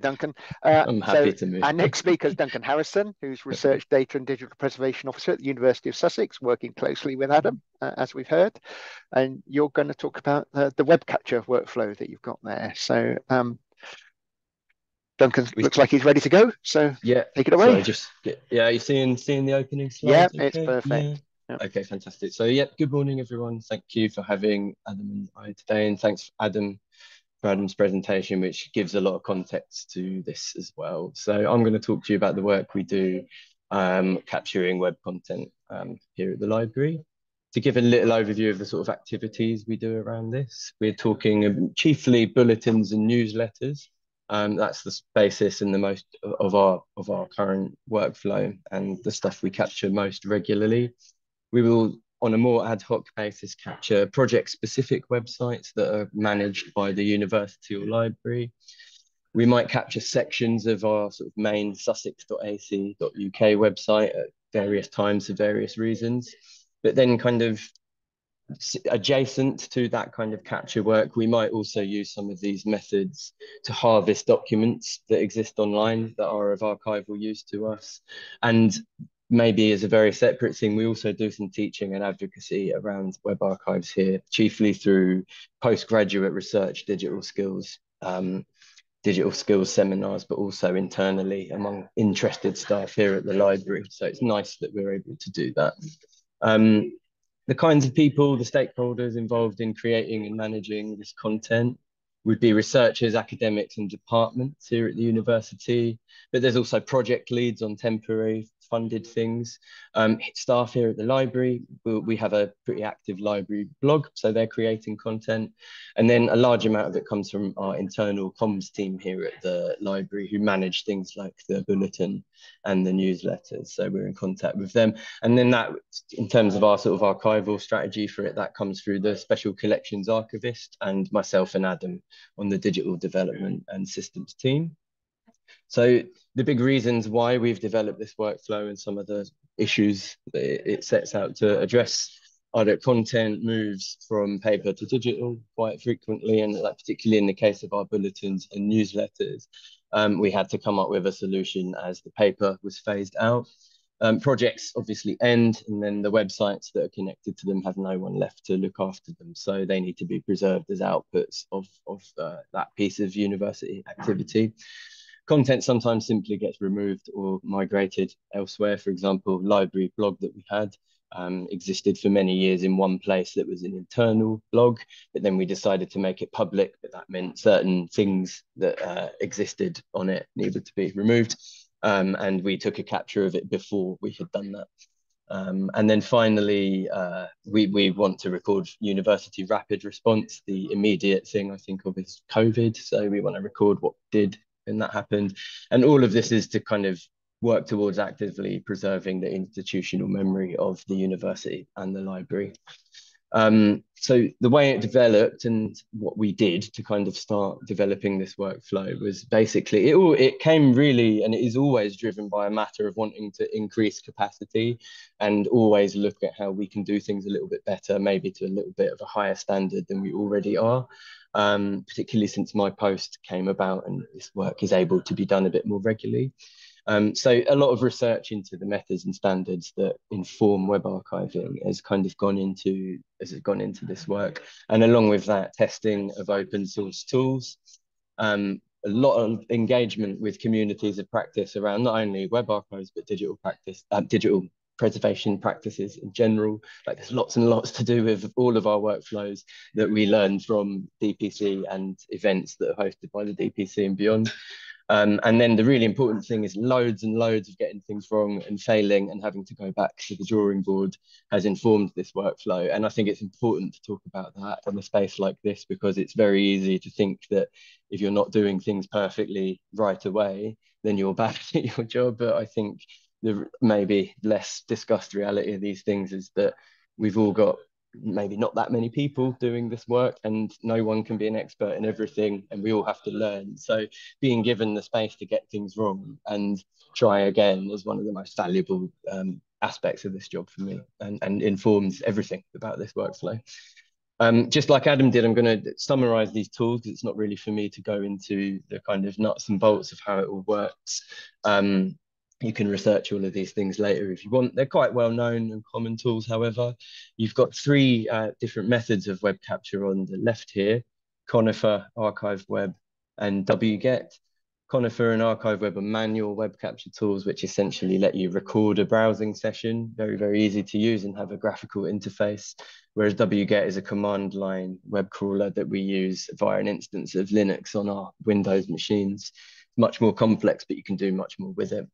Duncan. Uh, I'm happy so to move. Our next speaker is Duncan Harrison, who's Research Data and Digital Preservation Officer at the University of Sussex, working closely with Adam, uh, as we've heard. And you're going to talk about uh, the web capture workflow that you've got there. So, um, Duncan we, looks like he's ready to go. So, yeah, take it away. just get, yeah, you seeing seeing the opening slides? Yeah, okay? it's perfect. Yeah. Yep. Okay, fantastic. So, yeah, good morning, everyone. Thank you for having Adam and I today, and thanks, Adam, Adam's presentation, which gives a lot of context to this as well. So, I'm going to talk to you about the work we do um, capturing web content um, here at the library. To give a little overview of the sort of activities we do around this, we're talking chiefly bulletins and newsletters. Um, that's the basis and the most of our of our current workflow and the stuff we capture most regularly. We will, on a more ad hoc basis, capture project-specific websites that are managed by the university or library. We might capture sections of our sort of main sussex.ac.uk website at various times for various reasons. But then kind of adjacent to that kind of capture work, we might also use some of these methods to harvest documents that exist online that are of archival use to us. And maybe as a very separate thing, we also do some teaching and advocacy around web archives here, chiefly through postgraduate research, digital skills, um, digital skills seminars, but also internally among interested staff here at the library. So it's nice that we're able to do that. Um, the kinds of people, the stakeholders involved in creating and managing this content would be researchers, academics, and departments here at the university. But there's also project leads on temporary funded things. Um, staff here at the library, we have a pretty active library blog, so they're creating content. And then a large amount of it comes from our internal comms team here at the library who manage things like the bulletin and the newsletters. So we're in contact with them. And then that, in terms of our sort of archival strategy for it, that comes through the special collections archivist and myself and Adam on the digital development and systems team. So the big reasons why we've developed this workflow and some of the issues that it sets out to address are that content moves from paper to digital quite frequently, and like particularly in the case of our bulletins and newsletters, um, we had to come up with a solution as the paper was phased out. Um, projects obviously end, and then the websites that are connected to them have no one left to look after them. So they need to be preserved as outputs of, of uh, that piece of university activity. Content sometimes simply gets removed or migrated elsewhere. For example, library blog that we had um, existed for many years in one place that was an internal blog, but then we decided to make it public, but that meant certain things that uh, existed on it needed to be removed. Um, and we took a capture of it before we had done that. Um, and then finally, uh, we, we want to record university rapid response. The immediate thing I think of is COVID. So we want to record what did and that happened. And all of this is to kind of work towards actively preserving the institutional memory of the university and the library. Um, so the way it developed and what we did to kind of start developing this workflow was basically it all it came really and it is always driven by a matter of wanting to increase capacity and always look at how we can do things a little bit better, maybe to a little bit of a higher standard than we already are. Um, particularly since my post came about and this work is able to be done a bit more regularly. Um, so a lot of research into the methods and standards that inform web archiving has kind of gone into has gone into this work, and along with that, testing of open source tools. Um, a lot of engagement with communities of practice around not only web archives but digital practice, uh, digital preservation practices in general. Like there's lots and lots to do with all of our workflows that we learn from DPC and events that are hosted by the DPC and beyond. Um, and then the really important thing is loads and loads of getting things wrong and failing and having to go back to the drawing board has informed this workflow. And I think it's important to talk about that in a space like this because it's very easy to think that if you're not doing things perfectly right away, then you're bad at your job. But I think the maybe less discussed reality of these things is that we've all got maybe not that many people doing this work and no one can be an expert in everything and we all have to learn so being given the space to get things wrong and try again is one of the most valuable um, aspects of this job for me and, and informs everything about this workflow Um, just like Adam did, I'm going to summarize these tools because it's not really for me to go into the kind of nuts and bolts of how it all works. Um, you can research all of these things later if you want. They're quite well known and common tools. However, you've got three uh, different methods of web capture on the left here, Conifer, Archive Web, and wget. Conifer and Archive Web are manual web capture tools, which essentially let you record a browsing session, very, very easy to use and have a graphical interface. Whereas wget is a command line web crawler that we use via an instance of Linux on our Windows machines. Much more complex, but you can do much more with it.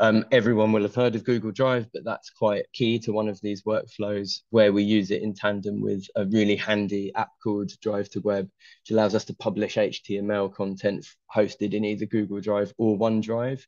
Um, everyone will have heard of Google Drive, but that's quite key to one of these workflows where we use it in tandem with a really handy app called Drive to Web, which allows us to publish HTML content hosted in either Google Drive or OneDrive.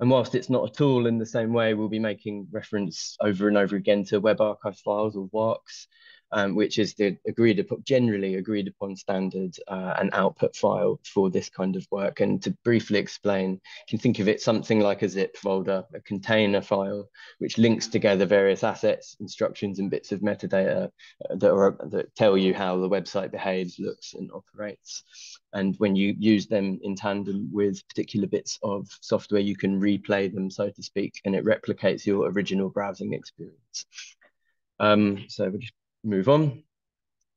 And whilst it's not a tool in the same way, we'll be making reference over and over again to web archive files or WARCs um, which is the agreed upon, generally agreed upon standard uh, and output file for this kind of work. And to briefly explain, you can think of it something like a zip folder, a container file, which links together various assets, instructions, and bits of metadata uh, that, are, that tell you how the website behaves, looks, and operates. And when you use them in tandem with particular bits of software, you can replay them, so to speak, and it replicates your original browsing experience. Um, so we'll just move on.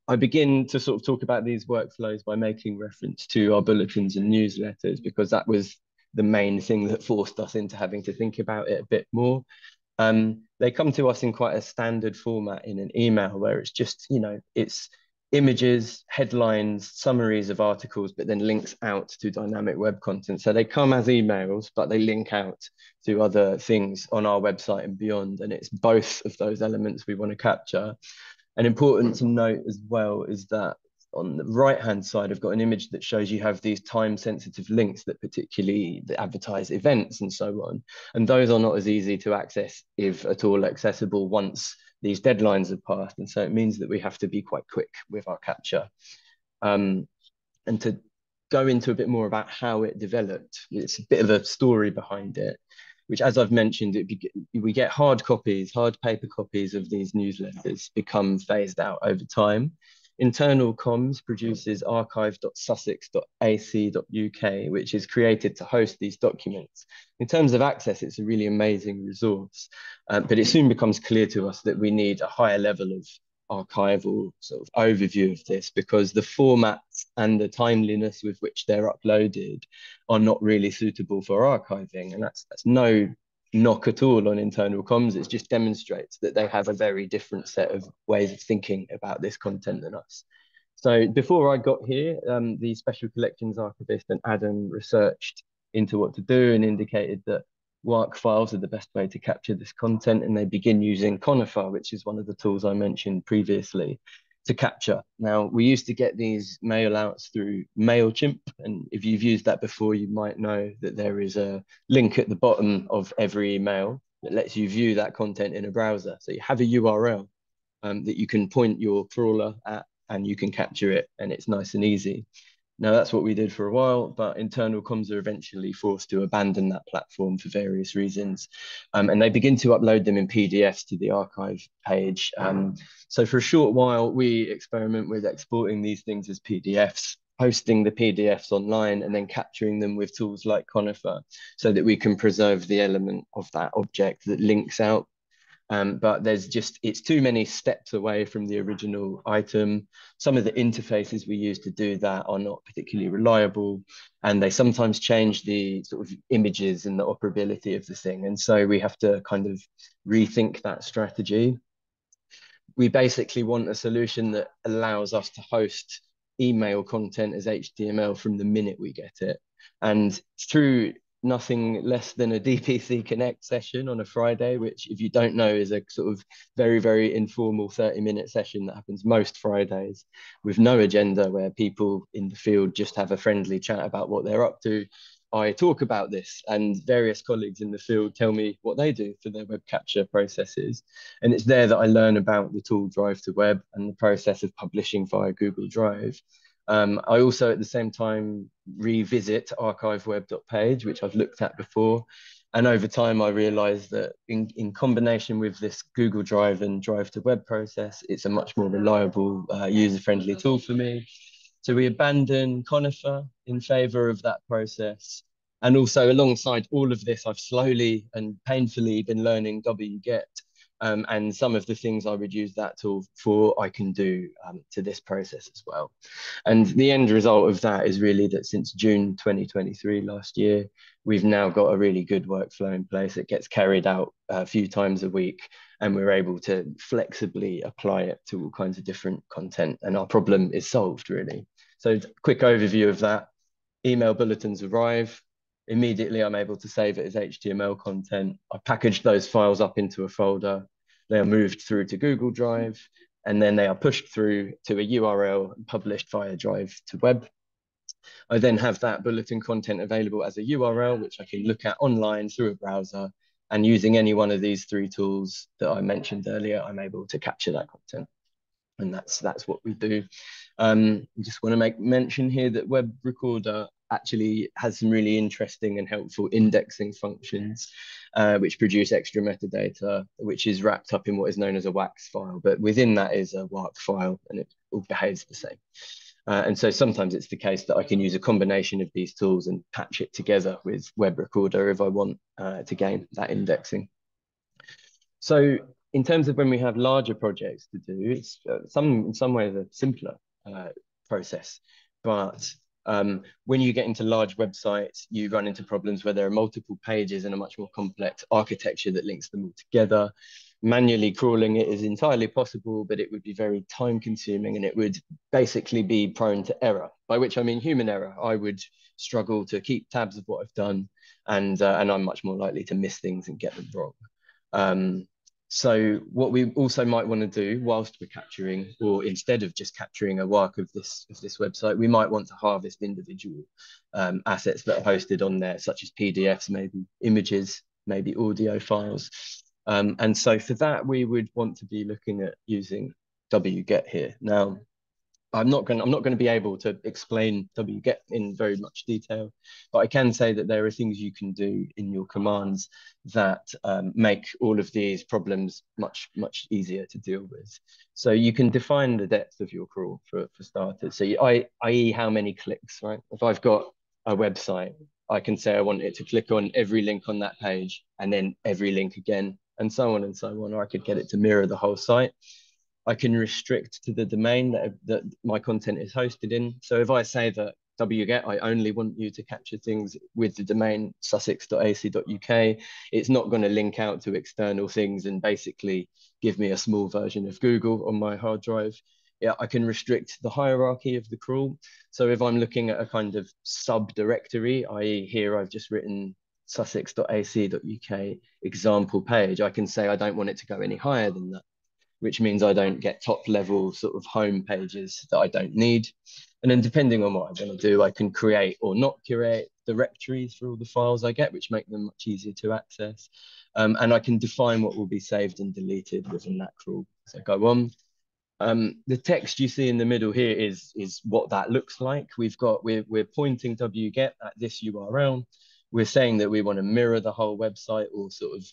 I begin to sort of talk about these workflows by making reference to our bulletins and newsletters because that was the main thing that forced us into having to think about it a bit more. Um, they come to us in quite a standard format in an email where it's just, you know, it's images, headlines, summaries of articles, but then links out to dynamic web content. So they come as emails, but they link out to other things on our website and beyond. And it's both of those elements we want to capture. And important to note as well is that on the right hand side, I've got an image that shows you have these time sensitive links that particularly advertise events and so on. And those are not as easy to access, if at all accessible, once these deadlines have passed. And so it means that we have to be quite quick with our capture. Um, and to go into a bit more about how it developed, it's a bit of a story behind it which, as I've mentioned, be, we get hard copies, hard paper copies of these newsletters become phased out over time. Internal comms produces archive.sussex.ac.uk, which is created to host these documents. In terms of access, it's a really amazing resource, um, but it soon becomes clear to us that we need a higher level of archival sort of overview of this because the formats and the timeliness with which they're uploaded are not really suitable for archiving. And that's, that's no knock at all on internal comms. It just demonstrates that they have a very different set of ways of thinking about this content than us. So before I got here, um, the Special Collections Archivist and Adam researched into what to do and indicated that WARC files are the best way to capture this content, and they begin using Conifer, which is one of the tools I mentioned previously, to capture. Now, we used to get these mail outs through MailChimp, and if you've used that before, you might know that there is a link at the bottom of every email that lets you view that content in a browser. So you have a URL um, that you can point your crawler at, and you can capture it, and it's nice and easy. Now that's what we did for a while, but internal comms are eventually forced to abandon that platform for various reasons. Um, and they begin to upload them in PDFs to the archive page. Um, so for a short while, we experiment with exporting these things as PDFs, posting the PDFs online and then capturing them with tools like Conifer so that we can preserve the element of that object that links out um, but there's just, it's too many steps away from the original item. Some of the interfaces we use to do that are not particularly reliable, and they sometimes change the sort of images and the operability of the thing. And so we have to kind of rethink that strategy. We basically want a solution that allows us to host email content as HTML from the minute we get it. And through nothing less than a DPC Connect session on a Friday, which, if you don't know, is a sort of very, very informal 30 minute session that happens most Fridays with no agenda, where people in the field just have a friendly chat about what they're up to. I talk about this, and various colleagues in the field tell me what they do for their web capture processes. And it's there that I learn about the tool Drive to Web and the process of publishing via Google Drive. Um, I also at the same time revisit archiveweb.page, which I've looked at before. And over time, I realized that in, in combination with this Google Drive and Drive to Web process, it's a much more reliable, uh, user-friendly tool for me. So we abandoned Conifer in favor of that process. And also alongside all of this, I've slowly and painfully been learning wget um, and some of the things I would use that tool for, I can do um, to this process as well. And the end result of that is really that since June 2023 last year, we've now got a really good workflow in place. It gets carried out a few times a week and we're able to flexibly apply it to all kinds of different content and our problem is solved really. So quick overview of that. Email bulletins arrive, immediately I'm able to save it as HTML content. I package those files up into a folder. They are moved through to Google Drive, and then they are pushed through to a URL and published via Drive to Web. I then have that bulletin content available as a URL, which I can look at online through a browser. And using any one of these three tools that I mentioned earlier, I'm able to capture that content. And that's that's what we do. Um, I just want to make mention here that Web Recorder actually has some really interesting and helpful indexing functions, uh, which produce extra metadata, which is wrapped up in what is known as a WACZ file. But within that is a WARC file, and it all behaves the same. Uh, and so sometimes it's the case that I can use a combination of these tools and patch it together with Webrecorder if I want uh, to gain that indexing. So in terms of when we have larger projects to do, it's uh, some in some ways a simpler uh, process, but um, when you get into large websites, you run into problems where there are multiple pages and a much more complex architecture that links them all together. Manually crawling it is entirely possible, but it would be very time consuming and it would basically be prone to error, by which I mean human error. I would struggle to keep tabs of what I've done and, uh, and I'm much more likely to miss things and get them wrong. Um, so what we also might want to do whilst we're capturing, or instead of just capturing a work of this of this website, we might want to harvest individual um, assets that are hosted on there, such as PDFs, maybe images, maybe audio files. Um, and so for that, we would want to be looking at using wget here. Now, I'm not going. I'm not going to be able to explain wget in very much detail, but I can say that there are things you can do in your commands that um, make all of these problems much much easier to deal with. So you can define the depth of your crawl for for starters. So you, I, i.e., how many clicks, right? If I've got a website, I can say I want it to click on every link on that page and then every link again, and so on and so on. Or I could get it to mirror the whole site. I can restrict to the domain that, that my content is hosted in. So if I say that wget, I only want you to capture things with the domain sussex.ac.uk, it's not going to link out to external things and basically give me a small version of Google on my hard drive. Yeah, I can restrict the hierarchy of the crawl. So if I'm looking at a kind of subdirectory, i.e. here I've just written sussex.ac.uk example page, I can say I don't want it to go any higher than that which means I don't get top level sort of home pages that I don't need. And then depending on what I'm going to do, I can create or not create directories for all the files I get, which make them much easier to access. Um, and I can define what will be saved and deleted within that crawl. So go on. Um, the text you see in the middle here is, is what that looks like. We've got, we're, we're pointing wget at this URL. We're saying that we want to mirror the whole website or sort of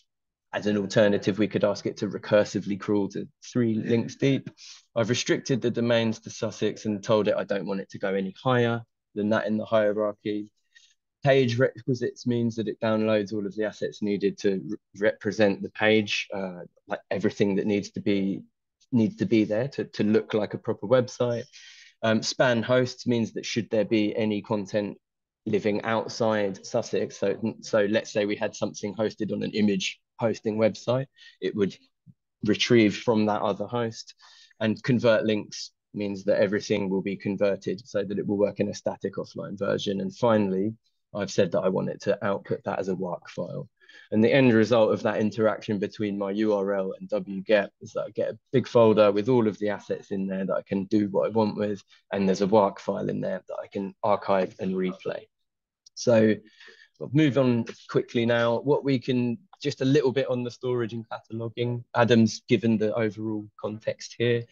as an alternative, we could ask it to recursively crawl to three links deep. I've restricted the domains to Sussex and told it I don't want it to go any higher than that in the hierarchy. Page requisites means that it downloads all of the assets needed to re represent the page, uh, like everything that needs to be needs to be there to, to look like a proper website. Um, span hosts means that should there be any content living outside Sussex, so, so let's say we had something hosted on an image hosting website, it would retrieve from that other host. And convert links means that everything will be converted so that it will work in a static offline version. And finally, I've said that I want it to output that as a WARC file. And the end result of that interaction between my URL and wget is that I get a big folder with all of the assets in there that I can do what I want with. And there's a WARC file in there that I can archive and replay. So Move on quickly now. What we can just a little bit on the storage and cataloging. Adam's given the overall context here.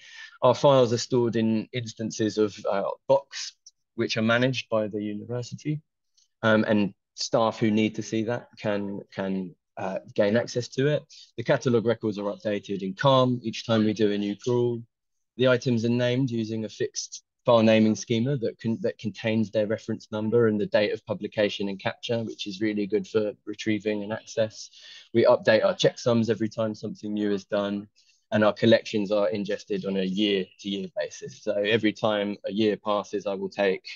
Our files are stored in instances of uh, Box, which are managed by the university, um, and staff who need to see that can can uh, gain access to it. The catalog records are updated in Calm each time we do a new crawl. The items are named using a fixed file naming schema that can that contains their reference number and the date of publication and capture, which is really good for retrieving and access. We update our checksums every time something new is done, and our collections are ingested on a year to year basis. So every time a year passes, I will take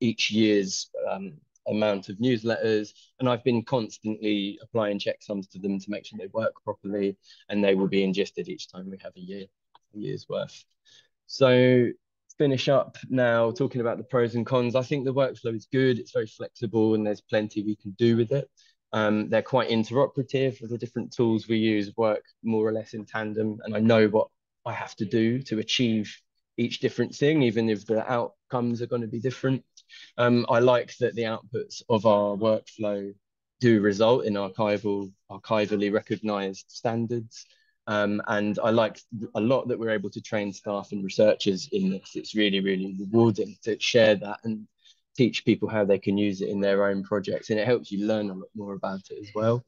each year's um, amount of newsletters and I've been constantly applying checksums to them to make sure they work properly and they will be ingested each time we have a year a year's worth. So finish up now talking about the pros and cons. I think the workflow is good. It's very flexible and there's plenty we can do with it. Um, they're quite interoperative. The different tools we use work more or less in tandem. And I know what I have to do to achieve each different thing, even if the outcomes are going to be different. Um, I like that the outputs of our workflow do result in archival, archivally recognized standards. Um, and I like a lot that we're able to train staff and researchers in this. It's really, really rewarding to share that and teach people how they can use it in their own projects. And it helps you learn a lot more about it as well.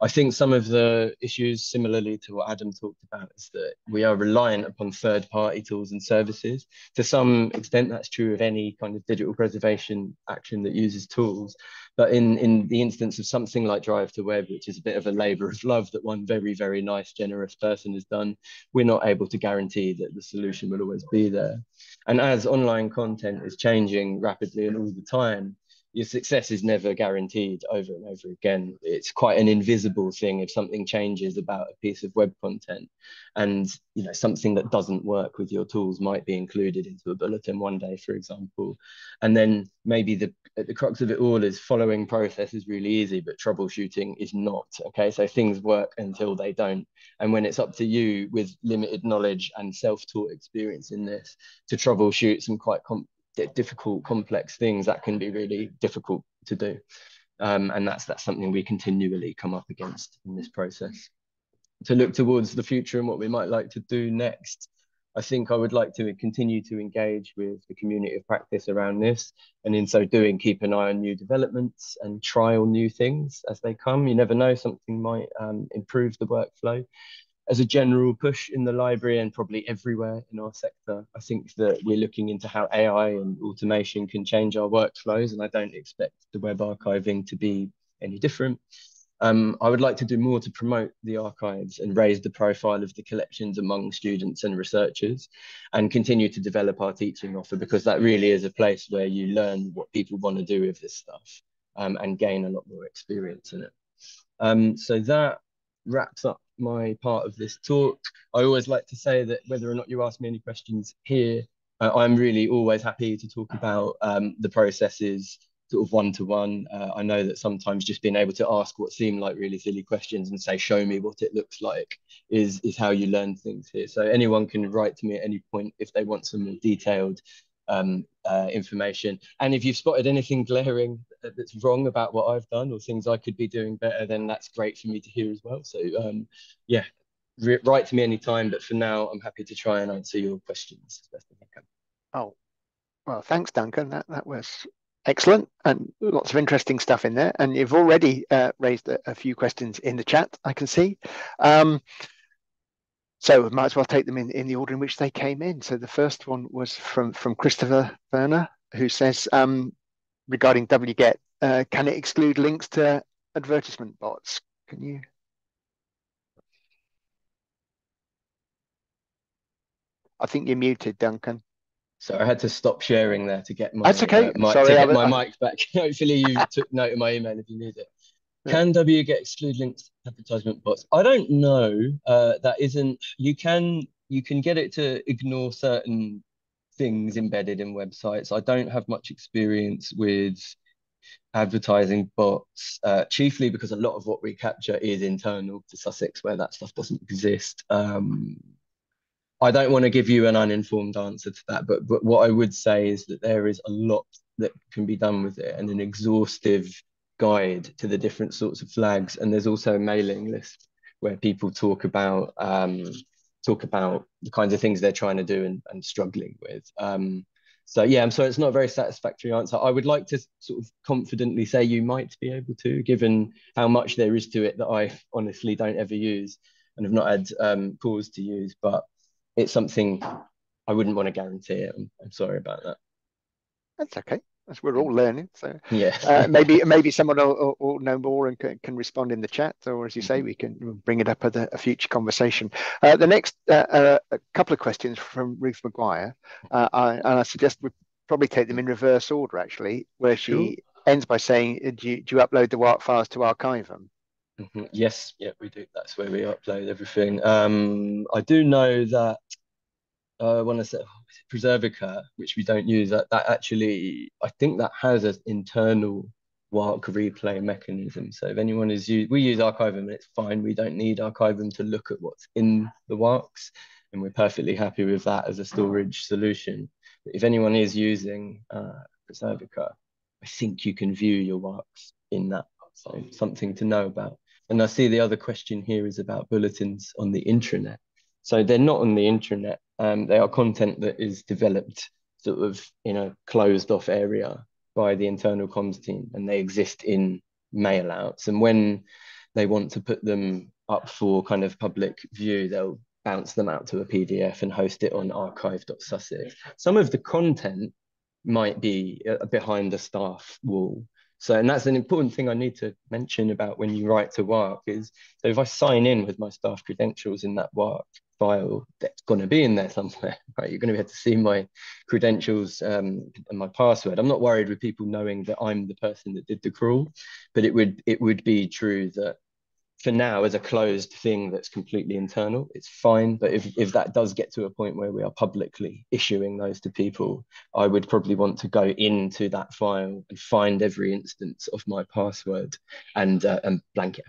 I think some of the issues similarly to what adam talked about is that we are reliant upon third party tools and services. To some extent that's true of any kind of digital preservation action that uses tools but in, in the instance of something like Drive to Web, which is a bit of a labor of love that one very, very nice, generous person has done, we're not able to guarantee that the solution will always be there. And as online content is changing rapidly and all the time, your success is never guaranteed over and over again. It's quite an invisible thing if something changes about a piece of web content, and you know something that doesn't work with your tools might be included into a bulletin one day, for example, and then maybe the the crux of it all is following process is really easy, but troubleshooting is not. Okay, so things work until they don't, and when it's up to you with limited knowledge and self-taught experience in this to troubleshoot some quite difficult, complex things, that can be really difficult to do. Um, and that's that's something we continually come up against in this process. To look towards the future and what we might like to do next, I think I would like to continue to engage with the community of practice around this, and in so doing, keep an eye on new developments and trial new things as they come. You never know, something might um, improve the workflow as a general push in the library and probably everywhere in our sector, I think that we're looking into how AI and automation can change our workflows, and I don't expect the web archiving to be any different. Um, I would like to do more to promote the archives and raise the profile of the collections among students and researchers and continue to develop our teaching offer because that really is a place where you learn what people want to do with this stuff um, and gain a lot more experience in it. Um, so that wraps up my part of this talk. I always like to say that whether or not you ask me any questions here, uh, I'm really always happy to talk about um, the processes sort of one to one. I know that sometimes just being able to ask what seem like really silly questions and say, show me what it looks like is, is how you learn things here. So anyone can write to me at any point if they want some more detailed um, uh, information. And if you've spotted anything glaring that's wrong about what I've done or things I could be doing better, then that's great for me to hear as well. So um, yeah, write to me anytime. But for now, I'm happy to try and answer your questions as best as I can. Oh, well, thanks, Duncan. That that was excellent and lots of interesting stuff in there. And you've already uh, raised a, a, few questions in the chat. I can see. Um, so we might as well take them in, in the order in which they came in. So the first one was from, from Christopher Werner, who says, um, regarding wget, uh, can it exclude links to advertisement bots? Can you? I think you're muted, Duncan. So I had to stop sharing there to get my, That's okay. Uh, mic, Sorry, to get my I... mic back. Hopefully you took note of my email if you need it. Can wget exclude links advertisement bots? I don't know. Uh, that isn't. You can you can get it to ignore certain things embedded in websites. I don't have much experience with advertising bots, uh, chiefly because a lot of what we capture is internal to Sussex, where that stuff doesn't exist. Um, I don't want to give you an uninformed answer to that, but but what I would say is that there is a lot that can be done with it, and an exhaustive guide to the different sorts of flags. And there's also a mailing list where people talk about um, talk about the kinds of things they're trying to do and, and struggling with. Um, so yeah, I'm sorry, it's not a very satisfactory answer. I would like to sort of confidently say you might be able to, given how much there is to it that I honestly don't ever use and have not had um, pause to use, but it's something I wouldn't want to guarantee. I'm, I'm sorry about that. That's okay. As we're all learning, so yeah, uh, maybe maybe someone will, will, know more and can, can, respond in the chat, or as you say, mm-hmm. we can bring it up at a, a future conversation. Uh, the next uh, uh, a couple of questions from Ruth McGuire, uh, I, and I suggest we probably take them in reverse order, actually, where she sure. ends by saying, uh, do you, do you, upload the WARC files to Arkivum?" Mm-hmm. Yes, yeah, we do. That's where we upload everything. Um, I do know that uh, when I said oh, Preservica, which we don't use, that, that actually, I think that has an internal WARC replay mechanism. So if anyone is used, we use Arkivum and it's fine. We don't need Arkivum to look at what's in the WARCs, and we're perfectly happy with that as a storage solution. But if anyone is using uh, Preservica, I think you can view your WARCs in that. So something to know about. And I see the other question here is about bulletins on the intranet. So they're not on the intranet. Um, they are content that is developed sort of in a closed off area by the internal comms team, and they exist in mailouts. And when they want to put them up for kind of public view, they'll bounce them out to a PDF and host it on archive.sussex. Some of the content might be uh, behind the staff wall. So, and that's an important thing I need to mention about when you write to WARC is so if I sign in with my staff credentials in that WARC file, that's going to be in there somewhere, right? You're going to be able to see my credentials um, and my password. I'm not worried with people knowing that I'm the person that did the crawl, but it would it would be true that for now as a closed thing that's completely internal it's fine but if, if that does get to a point where we are publicly issuing those to people i would probably want to go into that file and find every instance of my password and uh, and blank it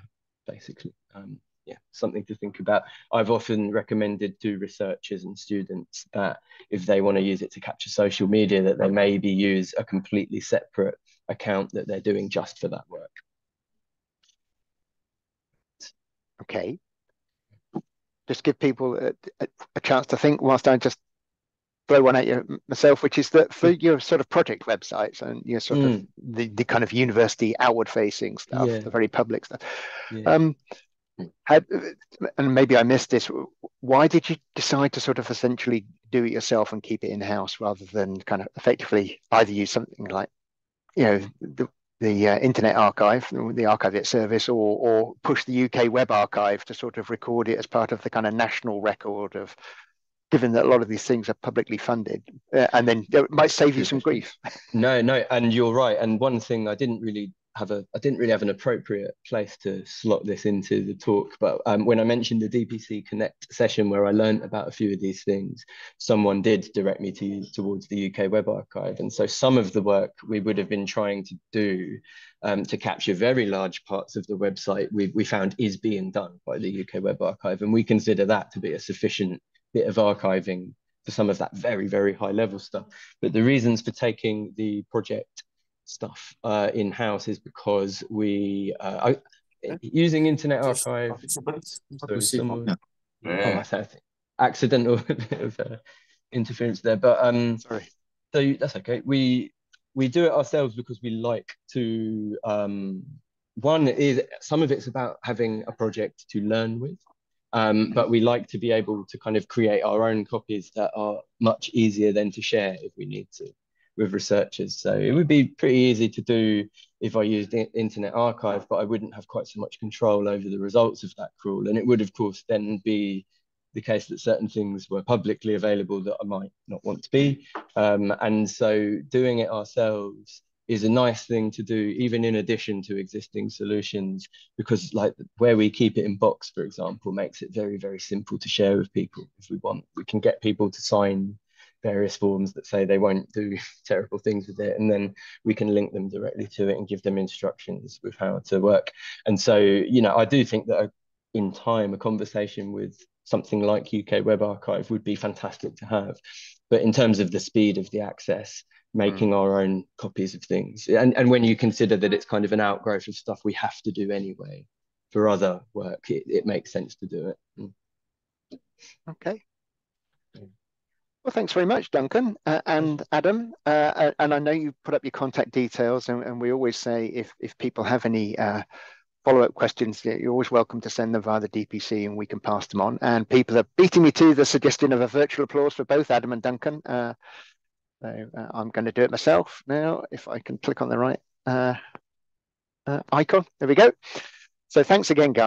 basically um, yeah something to think about i've often recommended to researchers and students that if they want to use it to capture social media that they maybe use a completely separate account that they're doing just for that work Okay. Just give people a, a, a chance to think whilst I just throw one at you myself, which is that for your sort of project websites and your sort mm. of the, the kind of university outward facing stuff, yeah. the very public stuff. Yeah. Um, and maybe I missed this. Why did you decide to sort of essentially do it yourself and keep it in house rather than kind of effectively either use something like, you know, the, the uh, Internet Archive, the Archive service, or or push the UK Web Archive to sort of record it as part of the kind of national record of, given that a lot of these things are publicly funded, uh, and then it might save you some grief. No, no, and you're right. And one thing I didn't really have a I didn't really have an appropriate place to slot this into the talk. But um, when I mentioned the DPC Connect session where I learned about a few of these things, someone did direct me to towards the UK Web Archive, and so some of the work we would have been trying to do um, to capture very large parts of the website we we found is being done by the UK Web Archive, and we consider that to be a sufficient bit of archiving for some of that very very high level stuff. But the reasons for taking the project stuff uh, in house is because we uh, I, using Internet Archive. So someone, oh, accidental bit of uh, interference there, but um, sorry. So that's okay. We we do it ourselves because we like to. Um, one is some of it's about having a project to learn with. Um, but we like to be able to kind of create our own copies that are much easier than to share if we need to with researchers. So it would be pretty easy to do if I used Internet Archive, but I wouldn't have quite so much control over the results of that crawl. And it would, of course, then be the case that certain things were publicly available that I might not want to be. Um, and so doing it ourselves is a nice thing to do, even in addition to existing solutions, because like where we keep it in box, for example, makes it very, very simple to share with people if we want. We can get people to sign various forms that say they won't do terrible things with it and then we can link them directly to it and give them instructions with how to work and so you know i do think that in time a conversation with something like uk web archive would be fantastic to have but in terms of the speed of the access, making mm. our own copies of things, and and when you consider that it's kind of an outgrowth of stuff we have to do anyway for other work, it, it makes sense to do it. Mm. Okay. Well, thanks very much, Duncan uh, and Adam. Uh, uh, and I know you put up your contact details, and, and we always say if if people have any uh, follow-up questions, you're always welcome to send them via the DPC, and we can pass them on. And people are beating me to the suggestion of a virtual applause for both Adam and Duncan. Uh, so uh, I'm going to do it myself now. If I can click on the right icon, there we go. So thanks again, guys.